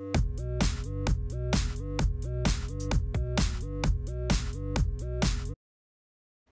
you